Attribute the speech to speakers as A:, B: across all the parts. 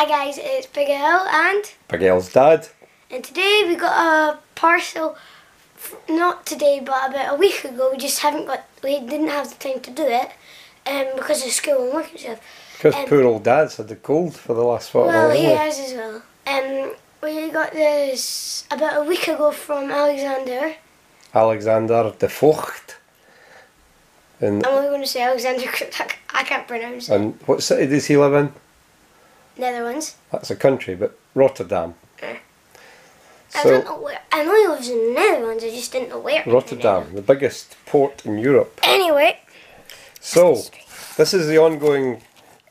A: Hi guys, it's Big L and
B: Big L's dad.
A: and today we got a parcel. Not today, but about a week ago. We just haven't got. We didn't have the time to do it, um, because of school and work and stuff.
B: Because
A: Um,
B: poor old dad's had the cold for the last what
A: Well, he
B: hasn't
A: as well. Um, we got this about a week ago from Alexander.
B: Alexander de Vocht. And,
A: I'm only going to say Alexander 'cause I can't pronounce it.
B: and what city does he live in?
A: Netherlands.
B: That's a country, but Rotterdam.
A: Eh. I don't know where. I know he lives in the Netherlands. I just didn't know where.
B: Rotterdam, the biggest port in Europe.
A: Anyway,
B: So, this is the ongoing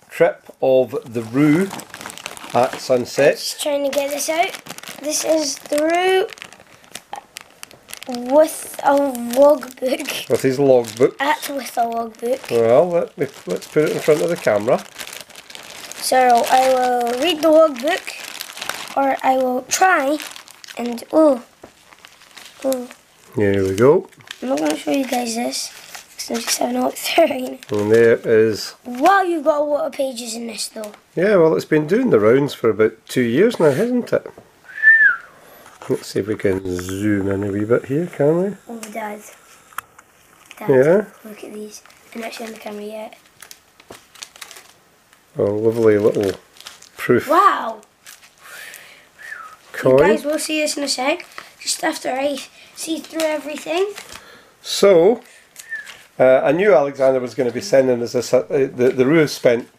B: trip of the Roo at sunset.
A: Just trying to get this out. This is the route with a logbook.
B: With his logbook.
A: At with a logbook.
B: Well, let me, let's put it in front of the camera.
A: So I will read the logbook, or I will try, and oh, oh,
B: Here we go.
A: I'm not going to show you guys this. Because I'm just having a look through. it.
B: And there is
A: Wow, you've got a lot of pages in this though.
B: Yeah, well, it's been doing the rounds for about two years now, hasn't it? Let's see if we can zoom in a wee bit here, can we?
A: Oh, Dad. Dad,
B: Yeah.
A: look at these. I'm not showing the camera yet.
B: A lovely little proof
A: Wow! You
B: coin.
A: guys will see this in a sec. Just after I see through everything.
B: So, uh, I knew Alexander was going to be sending us this. Uh, the the Roo spent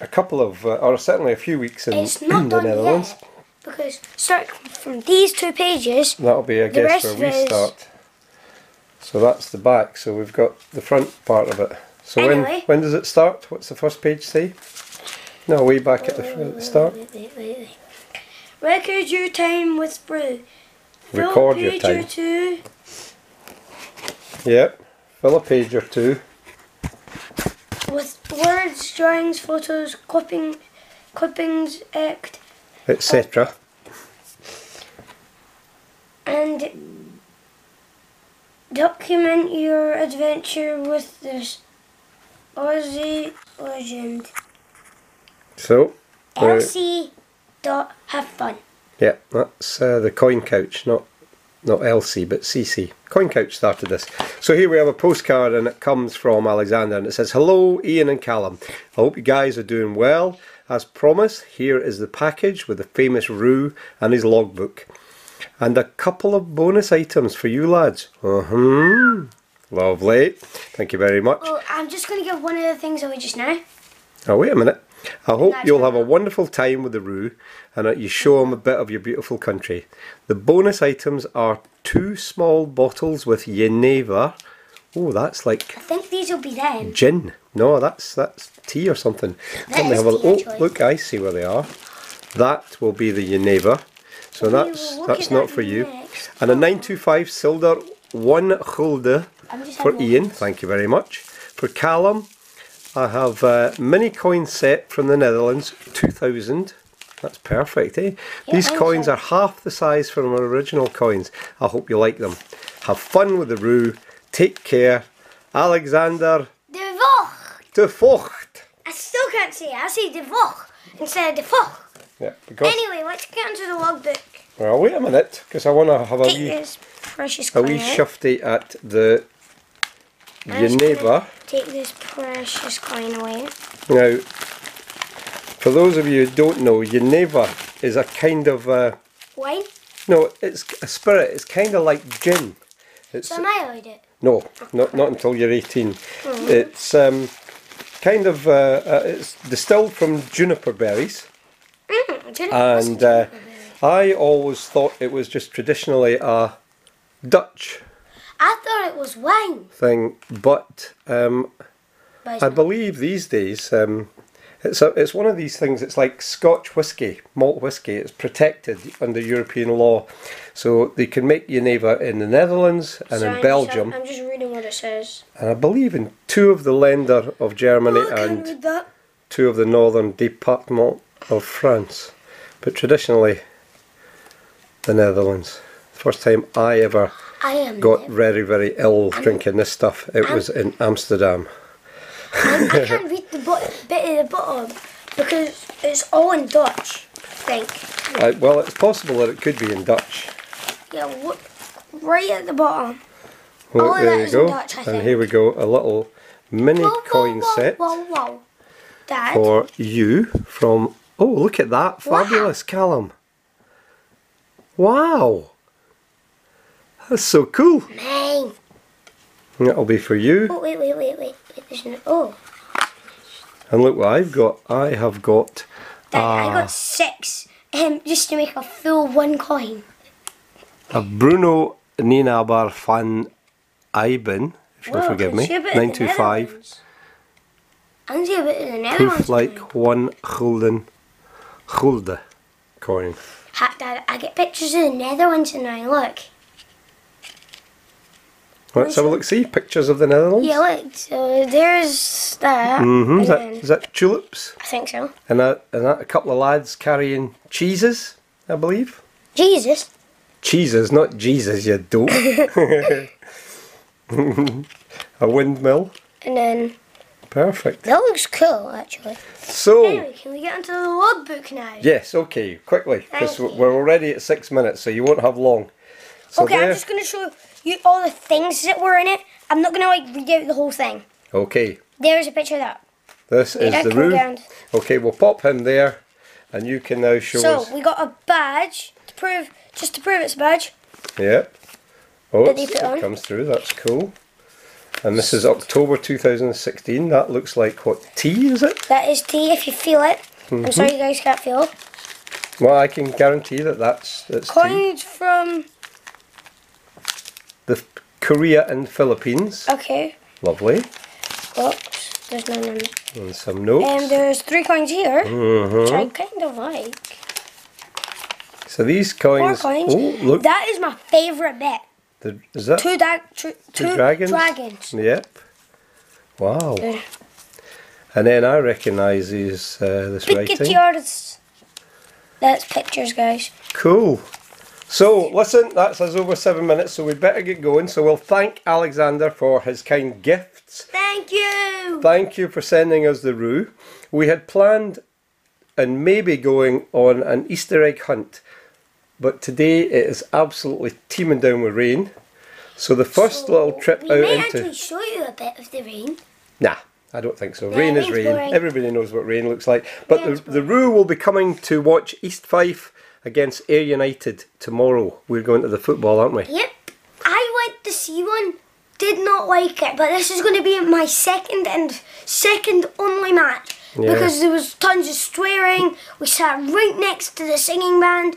B: a couple of, uh, or certainly a few weeks in
A: It's not
B: the
A: done
B: Netherlands.
A: yet. Because start from these two pages.
B: That'll be, I guess, where we start. So that's the back. So we've got the front part of it. So when when does it start? What's the first page say? No, way back at the, at the start.
A: Wait, wait, wait. Record your time with Roo.
B: Record your
A: page or
B: time.
A: two.
B: Yep. Fill a page or two.
A: with words, drawings, photos, clipping, clippings, act,
B: etc.
A: and document your adventure with this Aussie legend.
B: So, uh,
A: Elsie dot have fun.
B: yeah, that's uh, the coin couch, not not Elsie, but CC. Coin couch started this. So here we have a postcard, and it comes from Alexander, and it says, "Hello, Ian and Callum. I hope you guys are doing well. As promised, here is the package with the famous Roo and his logbook, and a couple of bonus items for you lads. Uh huh. Lovely. Thank you very much.
A: Well, I'm just going to give one of the things away just now.
B: Oh, wait a minute. I hope
A: That's
B: you'll have a wonderful time with the Roo and that you show them a bit of your beautiful country. The bonus items are two small bottles with Geneva. Oh, that's like
A: I think these will be them.
B: gin. No, that's that's tea or something.
A: That
B: Let have a Oh,
A: actually.
B: look, I see where they are. That will be the Geneva. So that's that's not
A: that
B: for you.
A: next.
B: And a 925 Silver, one gulden for Ian. Thank you very much. For Callum, I have a mini coin set from the Netherlands, 2000. That's perfect, eh?
A: Yeah,
B: These coins are half the size from our original coins. I hope you like them. Have fun with the Roo. Take care. Alexander
A: De Vocht.
B: de Vocht.
A: I still can't say it. I say De Vocht instead of De Vocht.
B: Yeah, because.
A: Anyway, let's get into the logbook.
B: Well, wait a minute, because I want to have a
A: Take
B: wee,
A: this precious
B: a wee
A: out.
B: shufty at the
A: I'm
B: Geneva.
A: gonna Take this precious coin away.
B: Now, for those of you who don't know, Geneva is a kind of uh,
A: Wine?
B: no, it's a spirit. It's kind of like gin. It's
A: So am I allowed it?
B: no, not not until you're 18.
A: Mm-hmm.
B: It's um, kind of uh, uh, it's distilled from juniper berries,
A: Mm, didn't
B: and uh, I always thought it was just traditionally a Dutch
A: I thought it was wine.
B: thing, but um, I believe these days um, it's a, it's one of these things. It's like Scotch whiskey, malt whiskey. It's protected under European law, so they can make Geneva in the Netherlands and
A: Sorry,
B: in Belgium,
A: I'm just reading what it says.
B: and I believe in two of the Länder of Germany
A: Oh,
B: and two of the northern department of France, but traditionally the Netherlands. First time I ever
A: I am.
B: got very very ill drinking this stuff. It was in Amsterdam.
A: I'm, can't read the bit at the bottom. because it's all in Dutch. I think.
B: Uh, well, it's possible that it could be in Dutch.
A: Yeah, look, right at the bottom.
B: Well,
A: All of
B: there
A: that
B: you go.
A: Dutch,
B: and
A: think.
B: here we go, a little mini
A: Whoa, whoa,
B: coin
A: whoa,
B: set
A: Whoa, whoa, Dad.
B: for you from. Oh, look at that!
A: Wow.
B: Fabulous, Callum. Wow, that's so cool.
A: Mine.
B: That'll be for you.
A: Oh wait, wait, wait, wait. wait there's no. Oh,
B: And look what I've got. I have got
A: Dad, I got six. Um, just to make a full one coin.
B: a Bruno Ninaber van Eyben, if you'll
A: Whoa,
B: forgive me.
A: see a bit of the
B: 925.
A: Netherlands. I can see a bit of the Netherlands.
B: Like one gulden gulden coin.
A: Dad, I get pictures of the Netherlands and I look.
B: Let's have a look. See pictures of the Netherlands.
A: Yeah, look. So there's that.
B: Mm-hmm. Is that, that tulips?
A: I think so.
B: And that, and that a couple of lads carrying cheeses, I believe.
A: Jesus.
B: Cheeses, not Jesus, you dope. a windmill.
A: And then
B: Perfect.
A: that looks cool, actually.
B: So,
A: Anyway, can we get into the logbook now?
B: yes, okay, quickly, because we're already at six minutes, so you won't have long. So
A: okay,
B: there,
A: I'm just gonna show you all the things that were in it. I'm not gonna like read out the whole thing.
B: okay,
A: There's a picture of that.
B: this is
A: That
B: the room.
A: down.
B: Okay, we'll pop him there, and you can now show
A: So
B: us.
A: we got a badge to prove, just to prove it's a badge.
B: Yep. Oh,
A: That they on.
B: it comes through. That's cool. And this is October 2016. That looks like what tea is it?
A: That is tea if you feel it.
B: Mm-hmm.
A: I'm sorry you guys can't feel.
B: Well, I can guarantee that that's that's tea.
A: Coins from
B: Korea and Philippines.
A: okay.
B: Lovely.
A: Oops, there's no number.
B: And some notes.
A: And there's three coins here, which I kind of like.
B: So these coins.
A: Four
B: coins. Oh, look.
A: That is my favourite bit.
B: The, is that
A: Two, da- tr-
B: two
A: two
B: dragons?
A: dragons.
B: Yep. Wow.
A: There.
B: And then I recognise these uh, this writing.
A: Pictures. That's pictures, guys.
B: Cool. So, listen, that's us over seven minutes, so we'd better get going. So, we'll thank Alexander for his kind gifts.
A: Thank you.
B: Thank you for sending us the roo. We had planned and maybe going on an Easter egg hunt, but today it is absolutely teeming down with rain. So, the first little trip
A: we
B: out
A: may
B: into.
A: actually show you a bit of the rain.
B: Nah, I don't think so.
A: Yeah,
B: rain is rain.
A: boring.
B: Everybody knows what rain looks like. But the, the Roo will be coming to watch East Fife against Ayr United tomorrow. We're going to the football, aren't we?
A: Yep. I went to see one. Did not like it, but this is going to be my second and second only match
B: Yeah.
A: because there was tons of swearing. We sat right next to the singing band.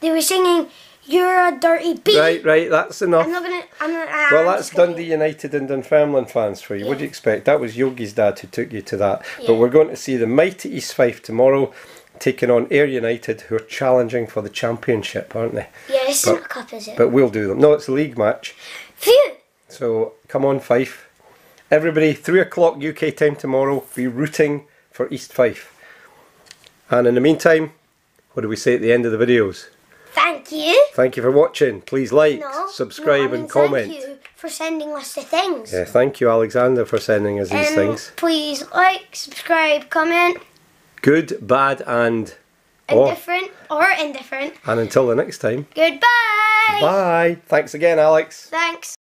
A: They were singing "You're a dirty beat."
B: Right, right, that's enough.
A: I'm not gonna. I'm not.
B: Well,
A: I'm
B: that's
A: gonna-
B: Dundee United and Dunfermline fans for you. What do you expect? That was Yogi's dad who took you to that. But we're going to see the mighty East Fife tomorrow, taking on Ayr United, who are challenging for the championship, aren't they?
A: Yeah, it's
B: but-
A: not a cup, is it?
B: But we'll do them. No, it's a league match.
A: Phew.
B: So come on, Fife. Everybody, three o'clock UK time tomorrow. Be rooting for East Fife. And in the meantime, what do we say at the end of the videos?
A: Thank you.
B: Thank you for watching. Please like,
A: No.
B: subscribe,
A: no, I mean,
B: and comment.
A: Thank you for sending us the things.
B: Yeah, thank you, Alexander, for sending us these
A: um,
B: things.
A: please like, subscribe, comment,
B: Good, bad, and oh,
A: indifferent or indifferent.
B: and until the next time.
A: Goodbye.
B: Bye. Thanks again, Alex.
A: Thanks.